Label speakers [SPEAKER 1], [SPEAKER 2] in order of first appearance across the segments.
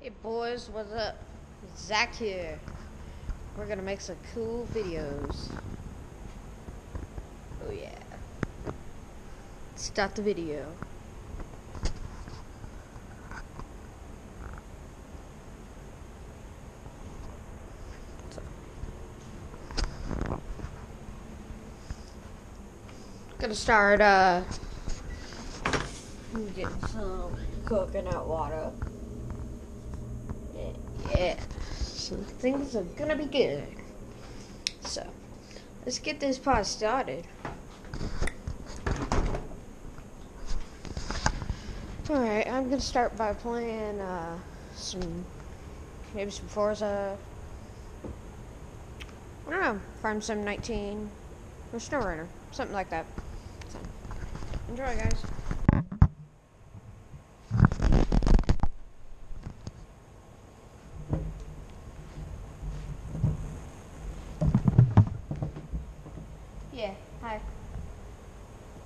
[SPEAKER 1] Hey boys, what's up? Zach here. We're gonna make some cool videos. Oh yeah. Start the video. Gonna start uh getting some coconut water. Yeah, so things are gonna be good. So, let's get this pod started. Alright, I'm gonna start by playing uh, some, maybe some Forza. I don't know, Farm Sim 19 or SnowRunner, something like that. So, enjoy, guys. Hi.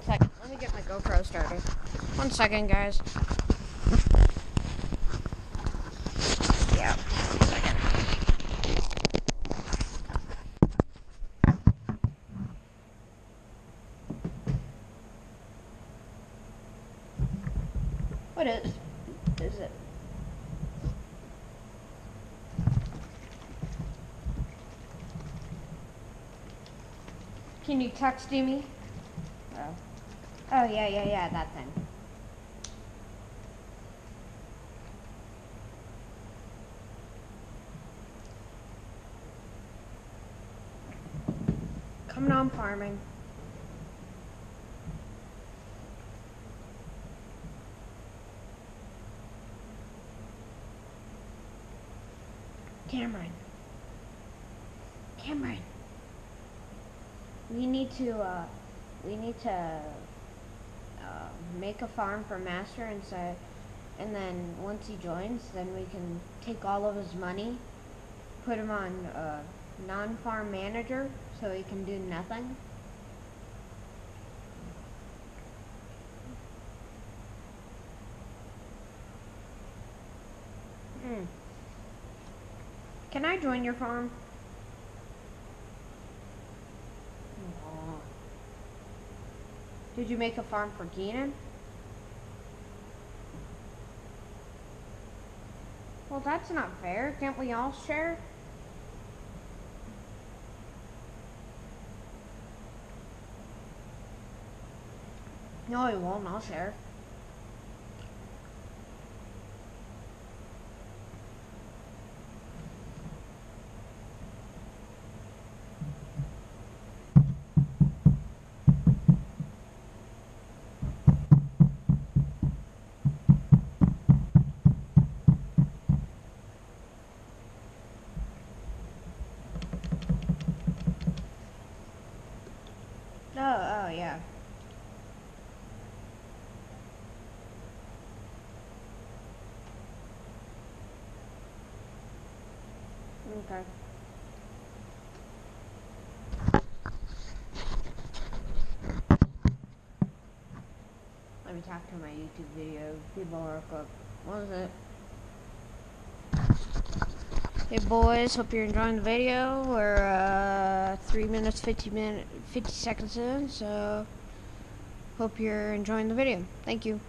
[SPEAKER 1] Second, let me get my GoPro started. One second, guys. Yeah, one second. What is? Is it? Can you text me? Oh. Oh yeah, yeah, yeah, that thing. Coming on farming. Cameron. Cameron. We need to, uh, we need to uh, make a farm for Master and say, and then once he joins, then we can take all of his money, put him on uh, non-farm manager, so he can do nothing. Hmm. Can I join your farm? Did you make a farm for Keenan? Well, that's not fair. Can't we all share? No, we won't. I'll share. Oh, oh, yeah. Okay. Let me talk to my YouTube video. People are quick. What is it? Hey boys, hope you're enjoying the video. We're uh, three minutes, fifty minute, fifty seconds in. So, hope you're enjoying the video. Thank you.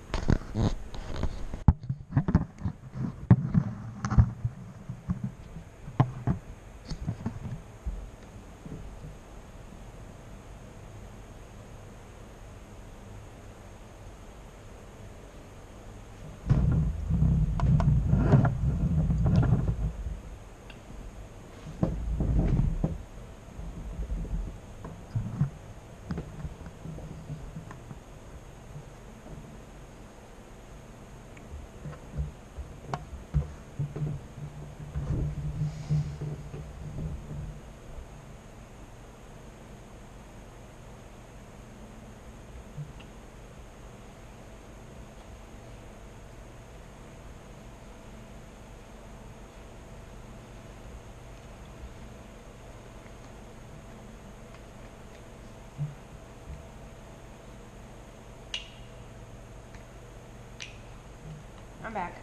[SPEAKER 1] come back.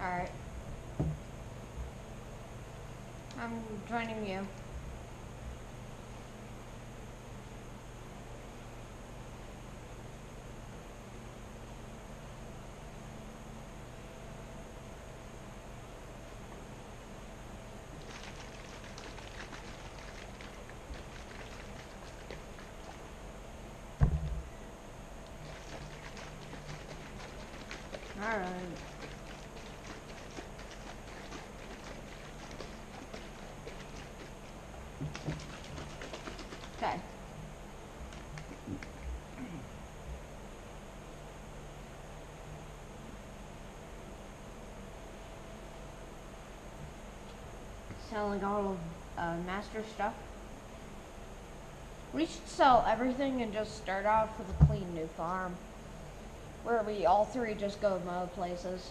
[SPEAKER 1] Alright. I'm joining you. Alright. Okay. Selling all of uh, master stuff. We should sell everything and just start off with a clean new farm. Where we all three just go to mow places.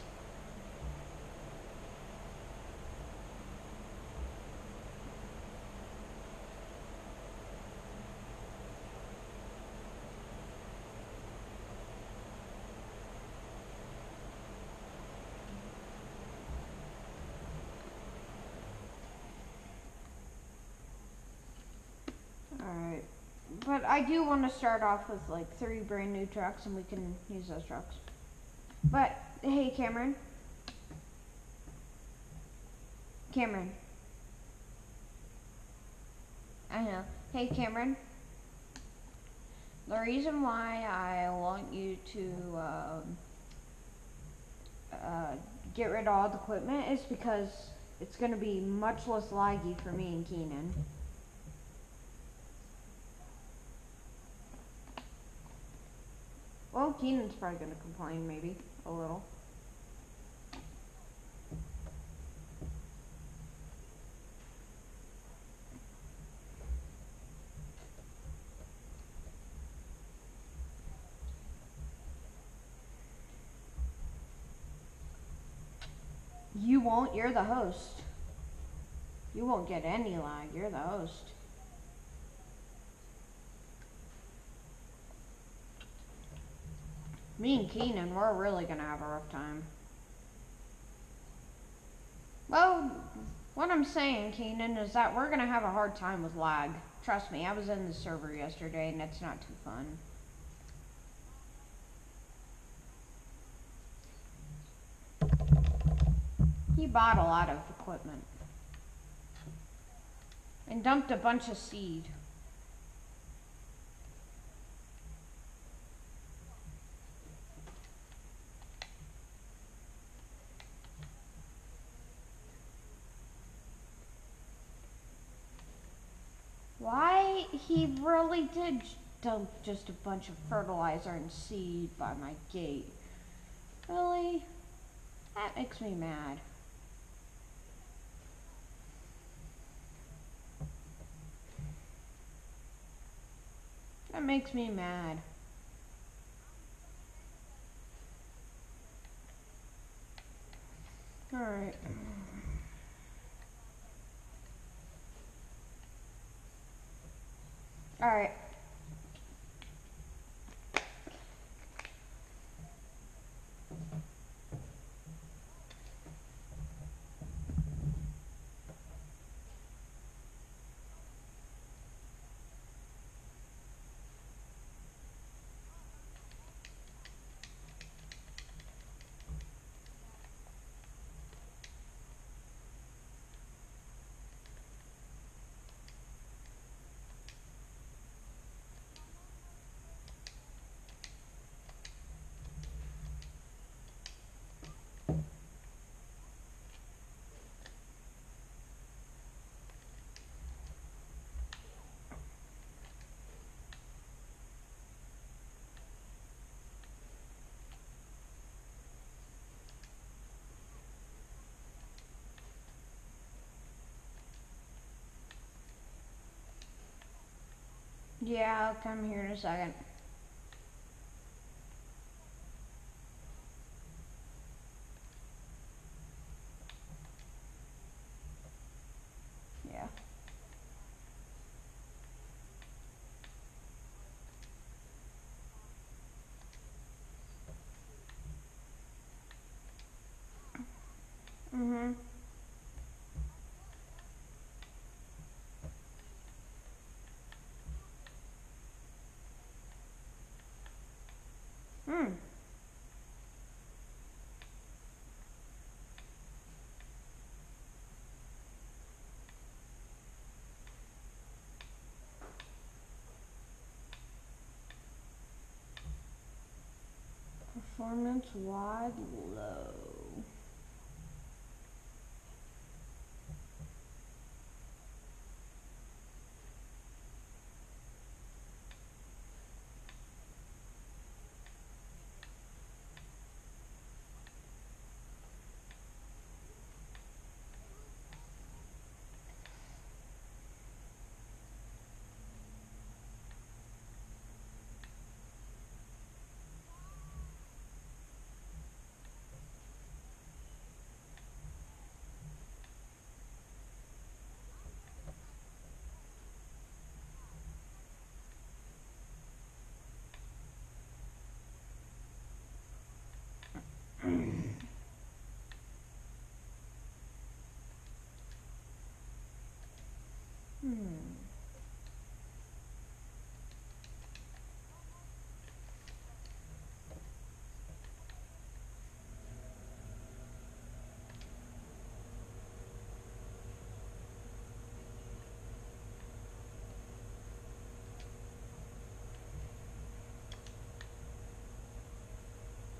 [SPEAKER 1] Alright. I do want to start off with like three brand new trucks and we can use those trucks. But hey Cameron. Cameron. I know. Hey Cameron. The reason why I want you to um, uh, get rid of all the equipment is because it's going to be much less laggy for me and Keenan. Well, Keenan's probably gonna complain, maybe a little. You won't. You're the host. You won't get any lag. You're the host. Me and Keenan, we're really gonna have a rough time. Well, what I'm saying, Keenan, is that we're gonna have a hard time with lag. Trust me, I was in the server yesterday and it's not too fun. He bought a lot of equipment. And dumped a bunch of seed. Why he really did dump just a bunch of fertilizer and seed by my gate. Really? That makes me mad. That makes me mad. Alright. Alright. Yeah, I'll come here in a second. Yeah. Performance wide low.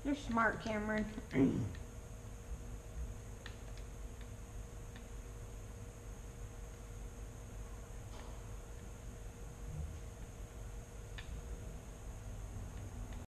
[SPEAKER 1] You're smart, Cameron.